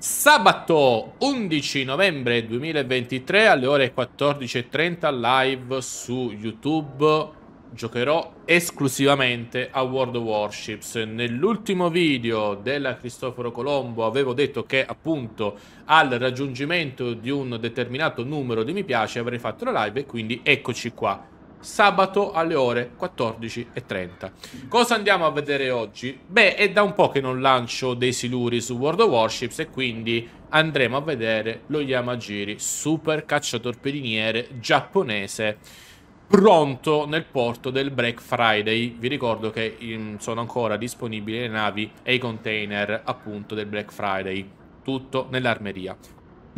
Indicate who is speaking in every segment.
Speaker 1: Sabato 11 novembre 2023 alle ore 14.30 live su YouTube giocherò esclusivamente a World of Warships. Nell'ultimo video della Cristoforo Colombo avevo detto che appunto al raggiungimento di un determinato numero di mi piace avrei fatto la live e quindi eccoci qua sabato alle ore 14.30. Cosa andiamo a vedere oggi? Beh, è da un po' che non lancio dei siluri su World of Warships e quindi andremo a vedere lo Yamagiri, super cacciatorpediniere giapponese pronto nel porto del Black Friday. Vi ricordo che sono ancora disponibili le navi e i container appunto del Black Friday, tutto nell'armeria.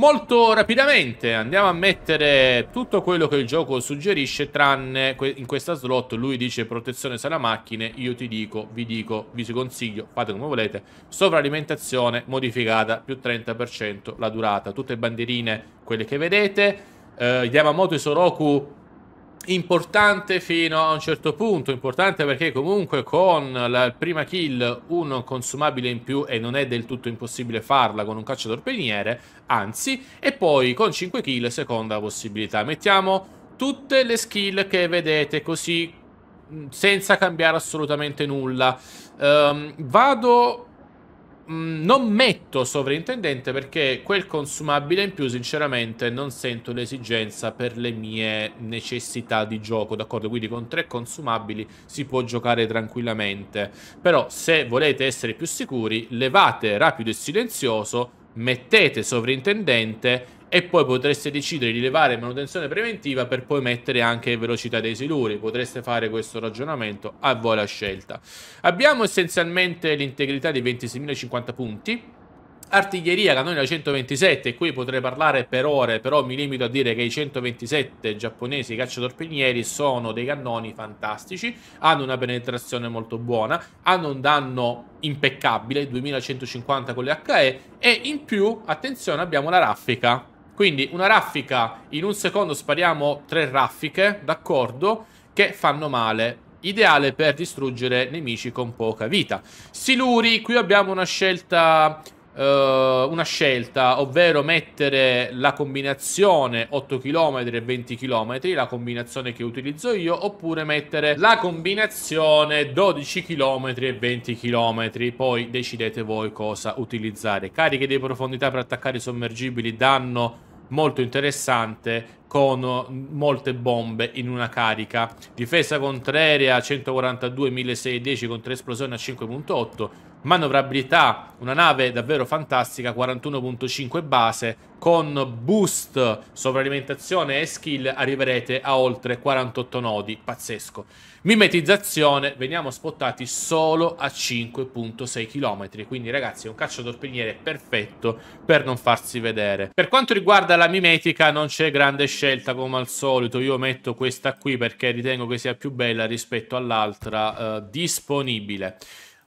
Speaker 1: Molto rapidamente andiamo a mettere tutto quello che il gioco suggerisce tranne in questa slot lui dice protezione sala macchine, io ti dico, vi dico, vi consiglio, fate come volete, sovralimentazione modificata più 30% la durata, tutte bandierine quelle che vedete, eh, Yamamoto Isoroku importante fino a un certo punto, importante perché comunque con la prima kill un consumabile in più e non è del tutto impossibile farla con un cacciatorpediniere, anzi, e poi con 5 kill seconda possibilità. Mettiamo tutte le skill che vedete così senza cambiare assolutamente nulla. Um, vado Mm, non metto sovrintendente perché quel consumabile in più sinceramente non sento l'esigenza per le mie necessità di gioco, d'accordo? Quindi con tre consumabili si può giocare tranquillamente. Però se volete essere più sicuri, levate rapido e silenzioso, mettete sovrintendente e poi potreste decidere di levare manutenzione preventiva per poi mettere anche velocità dei siluri. Potreste fare questo ragionamento a voi la scelta. Abbiamo essenzialmente l'integrità di 26.050 punti. Artiglieria cannoni da 127, qui potrei parlare per ore, però mi limito a dire che i 127 giapponesi cacciatorpedinieri sono dei cannoni fantastici, hanno una penetrazione molto buona, hanno un danno impeccabile, 2150 con le HE, e in più, attenzione, abbiamo la raffica, quindi una raffica, in un secondo spariamo tre raffiche, d'accordo, che fanno male. Ideale per distruggere nemici con poca vita. Siluri, qui abbiamo una scelta... Uh, una scelta, ovvero mettere la combinazione 8 km e 20 km, la combinazione che utilizzo io, oppure mettere la combinazione 12 km e 20 km. Poi decidete voi cosa utilizzare. Cariche di profondità per attaccare i sommergibili danno molto interessante con molte bombe in una carica. Difesa contraerea 142 1610 con 3 esplosioni a 5.8 Manovrabilità, una nave davvero fantastica, 41.5 base, con boost, sovralimentazione e skill arriverete a oltre 48 nodi, pazzesco. Mimetizzazione, veniamo spottati solo a 5.6 km, quindi ragazzi è un cacciatorpediniere perfetto per non farsi vedere. Per quanto riguarda la mimetica non c'è grande scelta come al solito, io metto questa qui perché ritengo che sia più bella rispetto all'altra eh, disponibile.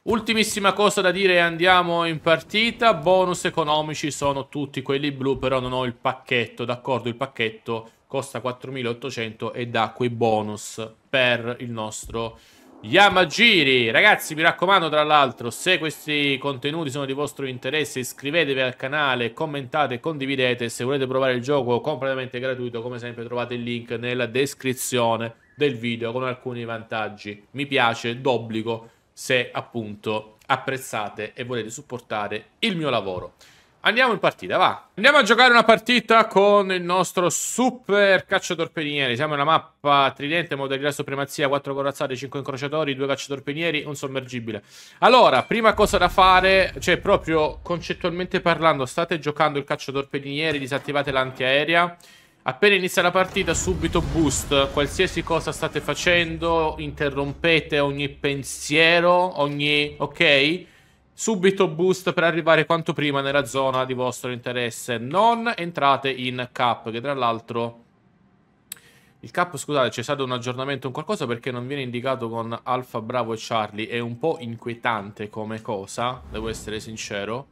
Speaker 1: Ultimissima cosa da dire, andiamo in partita. Bonus economici sono tutti quelli blu, però non ho il pacchetto, d'accordo? Il pacchetto costa 4800 e dà quei bonus per il nostro Yamagiri. Ragazzi, mi raccomando, tra l'altro, se questi contenuti sono di vostro interesse, iscrivetevi al canale, commentate, condividete. Se volete provare il gioco completamente gratuito, come sempre trovate il link nella descrizione del video con alcuni vantaggi. Mi piace, d'obbligo se appunto apprezzate e volete supportare il mio lavoro. Andiamo in partita, va. Andiamo a giocare una partita con il nostro super cacciatorpedinieri. Siamo nella mappa tridente, modalità supremazia, 4 corazzati, 5 incrociatori, 2 cacciatorpedinieri, un sommergibile. Allora, prima cosa da fare, cioè proprio concettualmente parlando, state giocando il cacciatorpedinieri, disattivate l'antiaerea. Appena inizia la partita subito boost, qualsiasi cosa state facendo, interrompete ogni pensiero, ogni... ok? Subito boost per arrivare quanto prima nella zona di vostro interesse. Non entrate in cap, che tra l'altro... Il cap, scusate, c'è stato un aggiornamento, un qualcosa perché non viene indicato con Alfa, Bravo e Charlie. È un po' inquietante come cosa, devo essere sincero.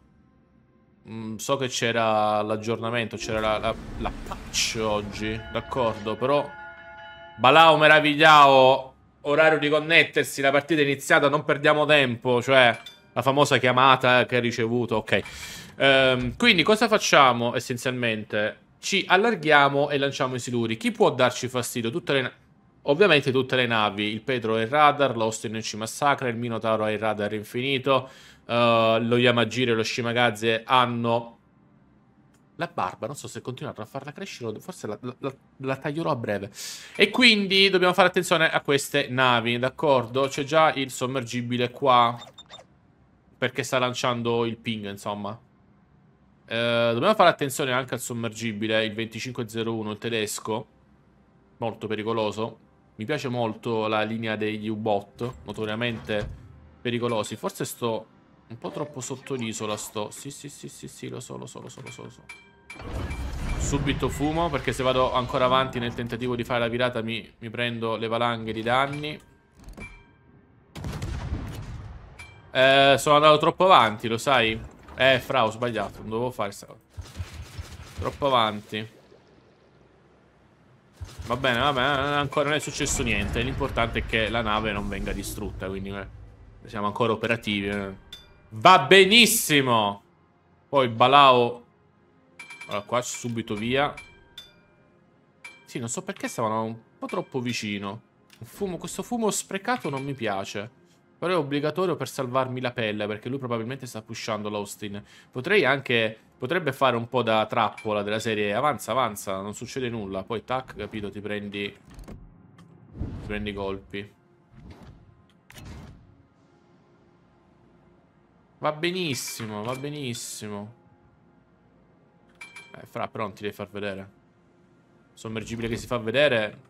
Speaker 1: Mm, so che c'era l'aggiornamento, c'era la, la, la, patch oggi, d'accordo, però... Balao meravigliao, orario di connettersi, la partita è iniziata, non perdiamo tempo, cioè la famosa chiamata che ha ricevuto, ok. Ehm, quindi cosa facciamo essenzialmente? Ci allarghiamo e lanciamo i siluri. Chi può darci fastidio? Tutte le Ovviamente tutte le navi, il Pedro ha il radar, l'Austin ci massacra, il Minotauro ha il radar infinito, uh, lo Yamagiri e lo Shimagaze hanno la barba, non so se continuato a farla crescere, forse la, la, la, taglierò a breve. E quindi dobbiamo fare attenzione a queste navi, d'accordo? C'è già il sommergibile qua, perché sta lanciando il ping, insomma. Eh, dobbiamo fare attenzione anche al sommergibile, il 2501, il tedesco, molto pericoloso. Mi piace molto la linea degli U-Bot, notoriamente pericolosi. Forse sto un po' troppo sotto l'isola, sto. Sì, sì, sì, sì, sì, lo so, lo so, lo so, lo so, lo so. Subito fumo, perché se vado ancora avanti nel tentativo di fare la virata mi, mi prendo le valanghe di danni. Eh, sono andato troppo avanti, lo sai? Eh, fra, ho sbagliato, non dovevo fare questa cosa. Troppo avanti. Va bene, va bene, ancora non è successo niente. L'importante è che la nave non venga distrutta, quindi eh, siamo ancora operativi. Eh. Va benissimo! Poi Balao... Allora, qua subito via. Sì, non so perché stavano un po' troppo vicino. Fumo, questo fumo sprecato non mi piace. Però è obbligatorio per salvarmi la pelle, perché lui probabilmente sta pushando l'Austin. Potrei anche... Potrebbe fare un po' da trappola della serie. Avanza, avanza, non succede nulla. Poi, tac, capito, ti prendi... Ti prendi colpi. Va benissimo, va benissimo. Eh, fra, però non ti devi far vedere. Sommergibile che si fa vedere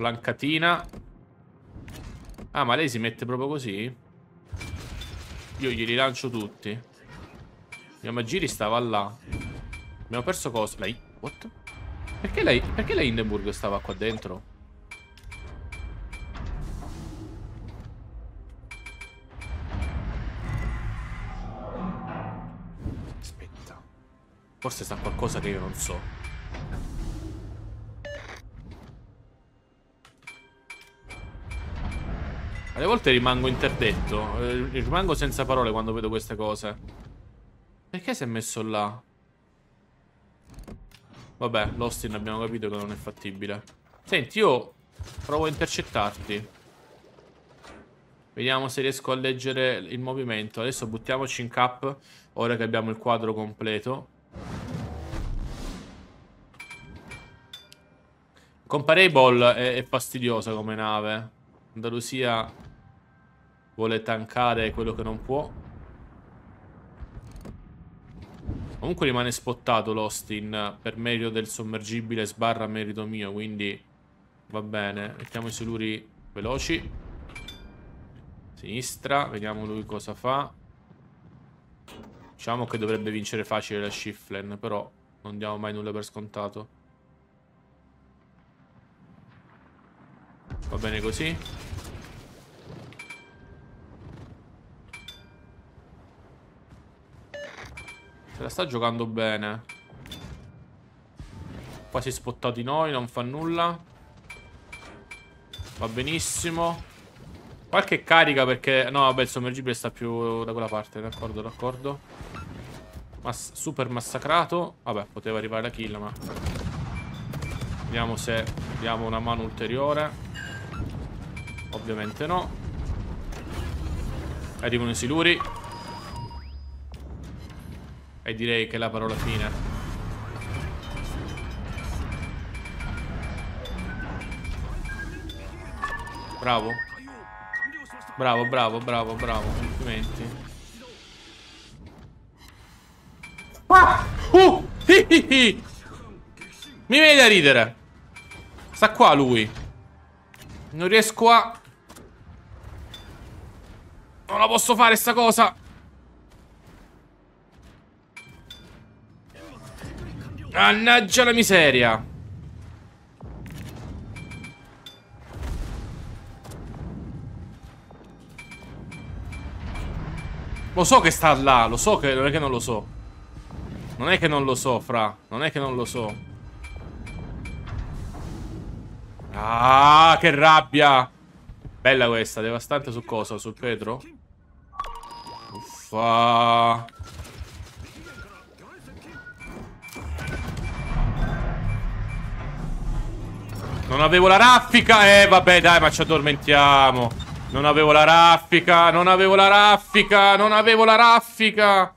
Speaker 1: Flancatina. Ah, ma lei si mette proprio così? Io glieli lancio tutti. Mio Magiri stava là. Abbiamo perso cosa? Lei? What? Perché lei? Perché la Hindenburg stava qua dentro? Aspetta. Forse sta qualcosa che io non so. Alle volte rimango interdetto. Eh, rimango senza parole quando vedo queste cose. Perché si è messo là? Vabbè, l'Austin abbiamo capito che non è fattibile. Senti, io provo a intercettarti. Vediamo se riesco a leggere il movimento. Adesso buttiamoci in cap, ora che abbiamo il quadro completo. Comparable è, è fastidiosa come nave. Andalusia Vuole tankare quello che non può. Comunque rimane spottato l'Austin per merito del sommergibile sbarra merito mio, quindi va bene. Mettiamo i siluri veloci. Sinistra, vediamo lui cosa fa. Diciamo che dovrebbe vincere facile la Shiflen, però non diamo mai nulla per scontato. Va bene così. Se la sta giocando bene. Quasi spottati noi, non fa nulla. Va benissimo. Qualche carica perché... No, vabbè, il sommergibile sta più da quella parte, d'accordo, d'accordo. Mass super massacrato. Vabbè, poteva arrivare la kill, ma... Vediamo se diamo una mano ulteriore. Ovviamente no. Arrivano i siluri. E direi che è la parola fine. Bravo. Bravo, bravo, bravo, bravo. Complimenti. Ah! Uh! Hi, hi, hi. Mi viene da ridere. Sta qua lui. Non riesco a... Non la posso fare sta cosa. Mannaggia la miseria. Lo so che sta là, lo so che non è che non lo so. Non è che non lo so, fra. Non è che non lo so. Ah, che rabbia. Bella questa, devastante su cosa? Sul Petro? Uffa. Non avevo la raffica. Eh, vabbè, dai, ma ci addormentiamo. Non avevo la raffica. Non avevo la raffica. Non avevo la raffica.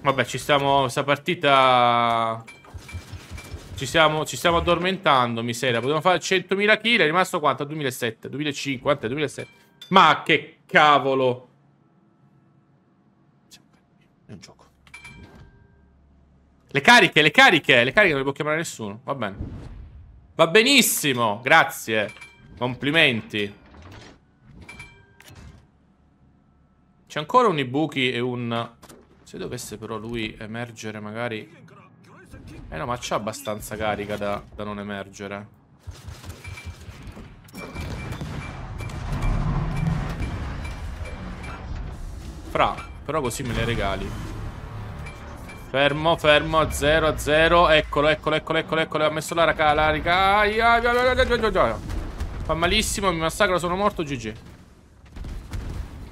Speaker 1: Vabbè, ci stiamo... Questa partita... Ci stiamo, ci stiamo addormentando, miseria. Potevamo fare 100.000 kill. È rimasto quanto? 2007, 2005, quanto 2007. Ma che cavolo. È un gioco. Le cariche, le cariche. Le cariche non le può chiamare nessuno. Va bene. Va benissimo. Grazie. Complimenti. C'è ancora un Ibuki e un... Se dovesse però lui emergere magari... Eh no, ma c'ha abbastanza carica da, da non emergere. Fra, però così me le regali. Fermo, fermo, a 0, a 0. Eccolo, eccolo, eccolo, eccolo, eccolo. Ha messo la carica. Fa malissimo, mi massacra, sono morto, GG.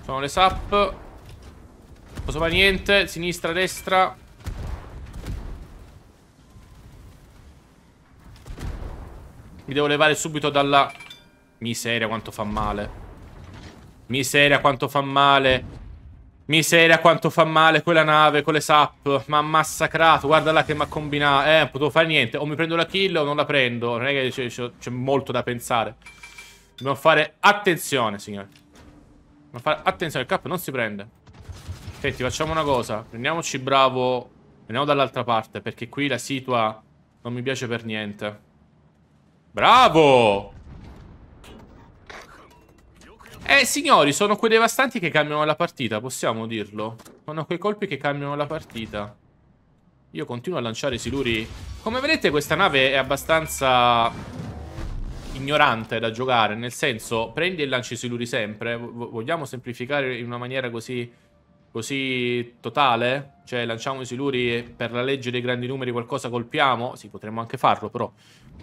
Speaker 1: Sono le sap. Posso fare niente. Sinistra, destra. Mi devo levare subito dalla... Miseria quanto fa male. Miseria quanto fa male. Miseria quanto fa male quella nave con le sap. Mi ha massacrato. Guarda là che mi ha combinato. Eh, non potevo fare niente. O mi prendo la kill o non la prendo. Non è che c'è molto da pensare. Dobbiamo fare attenzione, signori. Dobbiamo fare attenzione. Il cap non si prende. Senti, facciamo una cosa. Prendiamoci bravo. Andiamo dall'altra parte. Perché qui la situa non mi piace per niente. Bravo! Eh, signori, sono quei devastanti che cambiano la partita, possiamo dirlo. Sono quei colpi che cambiano la partita. Io continuo a lanciare siluri. Come vedete, questa nave è abbastanza ignorante da giocare. Nel senso, prendi e lanci siluri sempre. vogliamo semplificare in una maniera così, così totale? Cioè, lanciamo i siluri e per la legge dei grandi numeri qualcosa colpiamo? Sì, potremmo anche farlo, però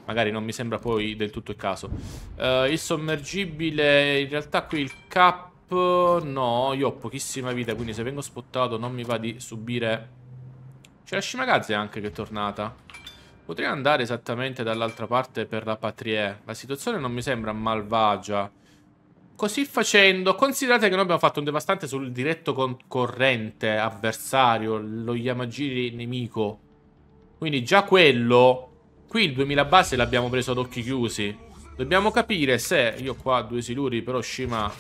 Speaker 1: magari non mi sembra poi del tutto il caso. Uh, il sommergibile, in realtà qui il cap... No, io ho pochissima vita, quindi se vengo spottato non mi va di subire... C'è la Shimagaze anche che è tornata. Potrei andare esattamente dall'altra parte per la Patrie. La situazione non mi sembra malvagia. Così facendo, considerate che noi abbiamo fatto un devastante sul diretto concorrente avversario, lo Yamagiri nemico. Quindi già quello Qui il 2000 base l'abbiamo preso ad occhi chiusi. Dobbiamo capire se... Io qua due siluri, però Shima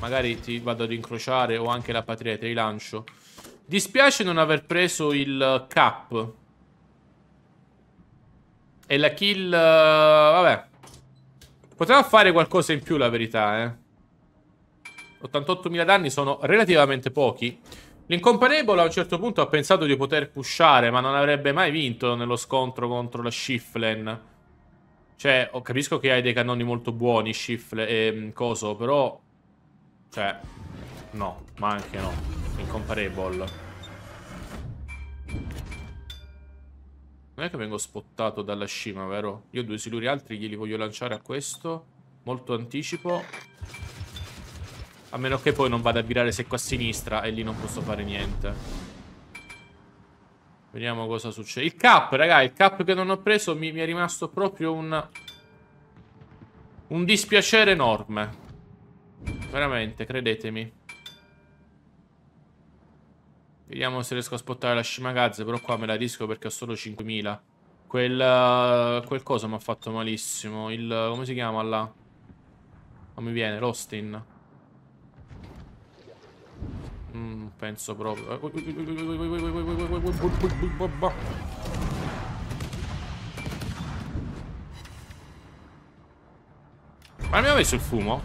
Speaker 1: magari ti vado ad incrociare o anche la patria te li lancio. Dispiace non aver preso il cap. E la kill... Vabbè. Poteva fare qualcosa in più la verità, eh. 88.000 danni sono relativamente pochi. L'incomparable a un certo punto ha pensato di poter pushare, ma non avrebbe mai vinto nello scontro contro la Shiflen. Cioè, oh, capisco che hai dei cannoni molto buoni, Shifle e mm, Coso, però... Cioè, no, ma anche no. Incomparable. Non è che vengo spottato dalla scima, vero? Io due siluri altri glieli voglio lanciare a questo. Molto anticipo. A meno che poi non vada a virare secco a sinistra e lì non posso fare niente. Vediamo cosa succede. Il cap, raga, il cap che non ho preso mi, mi è rimasto proprio un... Un dispiacere enorme. Veramente, credetemi. Vediamo se riesco a spottare la Shimagazze, però qua me la rischio perché ho solo 5.000. Quel, quel cosa mi ha fatto malissimo. Il... come si chiama là? Non mi viene, l'Austin. Mm, penso proprio. Ma ha messo il fumo?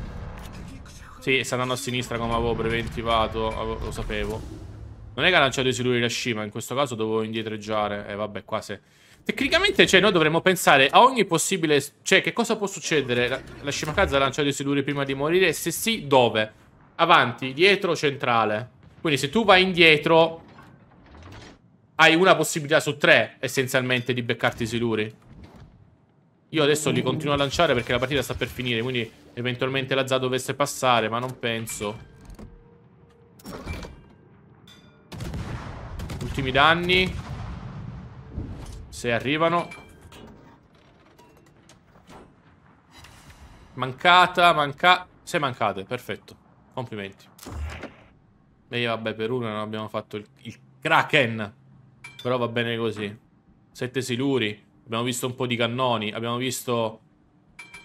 Speaker 1: Sì, sta andando a sinistra come avevo preventivato, lo sapevo. Non è che ha lanciato i siluri Hiroshima, in questo caso dovevo indietreggiare. E eh, vabbè, qua se... Tecnicamente, cioè, noi dovremmo pensare a ogni possibile... Cioè, che cosa può succedere? La, la Shimakaze ha lanciato i siluri prima di morire? Se sì, dove? Avanti, dietro, centrale. Quindi se tu vai indietro hai una possibilità su tre essenzialmente di beccarti i siluri. Io adesso li continuo a lanciare perché la partita sta per finire, quindi eventualmente la ZA dovesse passare, ma non penso. Ultimi danni. Se arrivano. Mancata, manca... Sei mancate, perfetto. Complimenti. E vabbè, per uno non abbiamo fatto il, il Kraken. Però va bene così. Sette siluri. Abbiamo visto un po' di cannoni. Abbiamo visto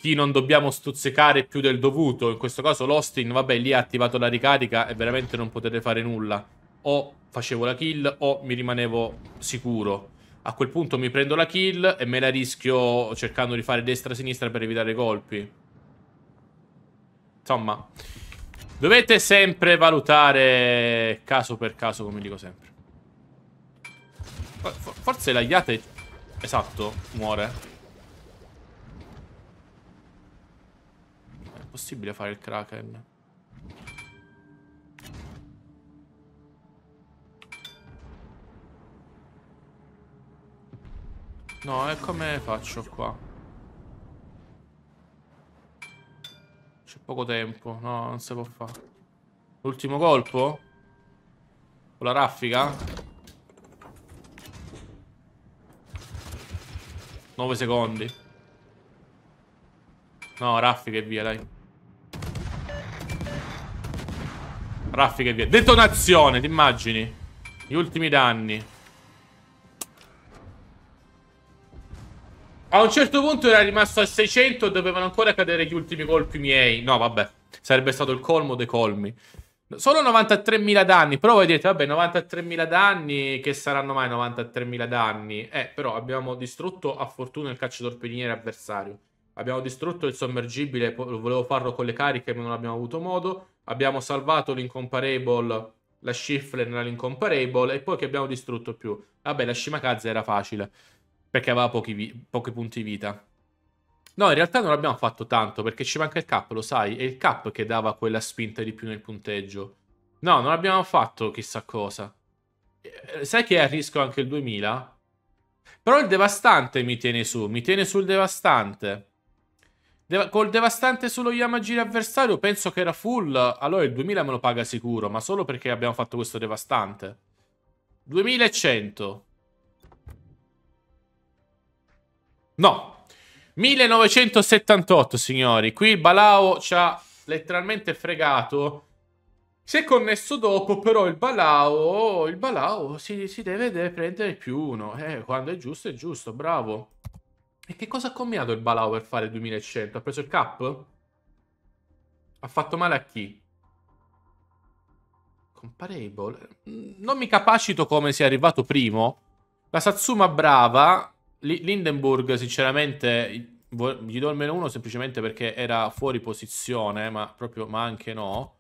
Speaker 1: chi non dobbiamo stuzzicare più del dovuto. In questo caso l'Austin, vabbè, lì ha attivato la ricarica e veramente non potete fare nulla. O facevo la kill o mi rimanevo sicuro. A quel punto mi prendo la kill e me la rischio cercando di fare destra-sinistra per evitare colpi. Insomma, dovete sempre valutare caso per caso, come dico sempre. Forse la Yate... Esatto, muore. È possibile fare il Kraken. No, e come faccio qua? Poco tempo. No, non si può fare. L'ultimo colpo? Con la raffica? 9 secondi. No, raffica e via, dai. Raffica e via. Detonazione, ti immagini? Gli ultimi danni. A un certo punto era rimasto a 600 e dovevano ancora cadere gli ultimi colpi miei. No, vabbè. Sarebbe stato il colmo dei colmi. Solo 93.000 danni, però voi dite, vabbè, 93.000 danni, che saranno mai 93.000 danni? Eh, però abbiamo distrutto a fortuna il cacciatorpediniere avversario. Abbiamo distrutto il sommergibile, volevo farlo con le cariche ma non abbiamo avuto modo. Abbiamo salvato l'incomparable, la Schiffler nell'incomparable e poi che abbiamo distrutto più? Vabbè, la Shimakaze era facile, perché aveva pochi, pochi punti vita. No, in realtà non abbiamo fatto tanto perché ci manca il cap, lo sai? È il cap che dava quella spinta di più nel punteggio. No, non abbiamo fatto chissà cosa. Eh, sai che è a rischio anche il 2000? Però il devastante mi tiene su, mi tiene sul devastante. Deva col devastante sullo Yamagiri avversario penso che era full. Allora il 2000 me lo paga sicuro, ma solo perché abbiamo fatto questo devastante. 2100. No, 1978, signori. Qui il Balao ci ha letteralmente fregato. Si è connesso dopo, però il Balao, il Balao si, si deve, deve, prendere più uno. Eh, quando è giusto, è giusto, bravo. E che cosa ha combinato il Balao per fare il 2100? Ha preso il cap? Ha fatto male a chi? Comparable? Non mi capacito come sia arrivato primo. La Satsuma brava, Lindenburg, sinceramente, gli do almeno uno semplicemente perché era fuori posizione, ma proprio, ma anche no.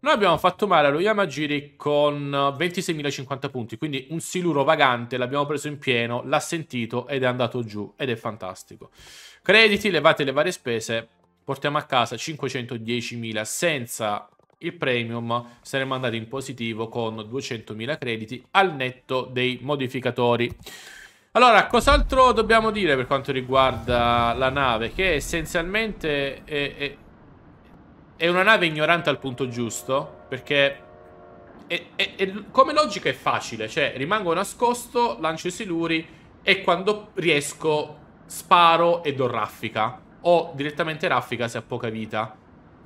Speaker 1: Noi abbiamo fatto male allo Yamagiri con 26.050 punti, quindi un siluro vagante, l'abbiamo preso in pieno, l'ha sentito ed è andato giù, ed è fantastico. Crediti, levate le varie spese, portiamo a casa 510.000 senza il premium, saremo andati in positivo con 200.000 crediti al netto dei modificatori. Allora, cos'altro dobbiamo dire per quanto riguarda la nave? Che essenzialmente è, è, è una nave ignorante al punto giusto, perché è, come logica è facile, cioè rimango nascosto, lancio i siluri e quando riesco sparo e do raffica. O direttamente raffica se ha poca vita.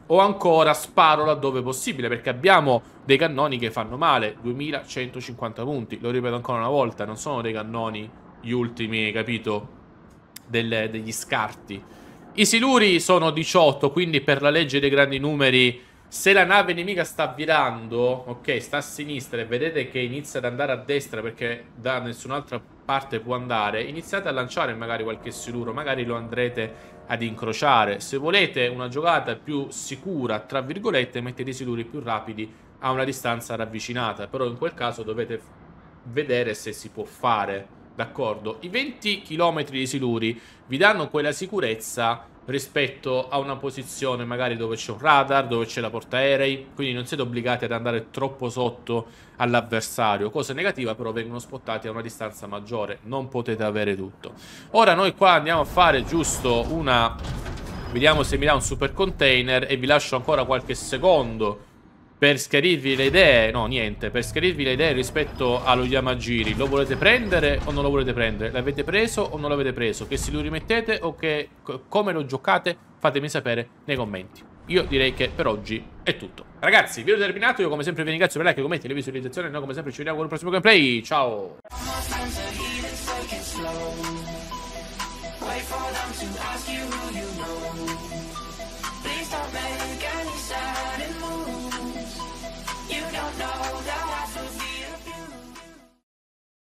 Speaker 1: O ancora sparo laddove possibile, perché abbiamo dei cannoni che fanno male, 2150 punti. Lo ripeto ancora una volta, non sono dei cannoni gli ultimi, capito? Del, degli scarti. I siluri sono 18, quindi per la legge dei grandi numeri, se la nave nemica sta virando, ok, sta a sinistra e vedete che inizia ad andare a destra perché da nessun'altra parte può andare, iniziate a lanciare magari qualche siluro, magari lo andrete ad incrociare. Se volete una giocata più sicura, tra virgolette, mettete i siluri più rapidi a una distanza ravvicinata, però in quel caso dovete vedere se si può fare d'accordo? I 20 km di siluri vi danno quella sicurezza rispetto a una posizione magari dove c'è un radar, dove c'è la portaerei, quindi non siete obbligati ad andare troppo sotto all'avversario. Cosa negativa però vengono spottati a una distanza maggiore, non potete avere tutto. Ora noi qua andiamo a fare giusto una Vediamo se mi dà un super container e vi lascio ancora qualche secondo per schiarirvi le idee. No, niente, per schiarirvi le idee rispetto allo Yamagiri. Lo volete prendere o non lo volete prendere? L'avete preso o non l'avete preso? Che se lo rimettete o che come lo giocate? Fatemi sapere nei commenti. Io direi che per oggi è tutto. Ragazzi, video terminato. Io come sempre vi ringrazio per like, commenti, le visualizzazioni. Noi come sempre ci vediamo con il prossimo gameplay. Ciao!